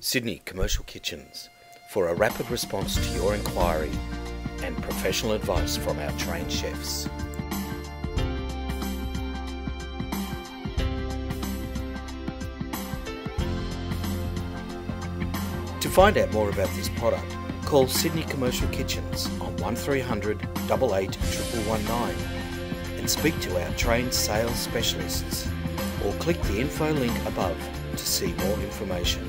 Sydney Commercial Kitchens for a rapid response to your inquiry and professional advice from our trained chefs. To find out more about this product, call Sydney Commercial Kitchens on 1300 88 1119 and speak to our trained sales specialists or click the info link above to see more information.